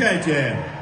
Okay, Jim.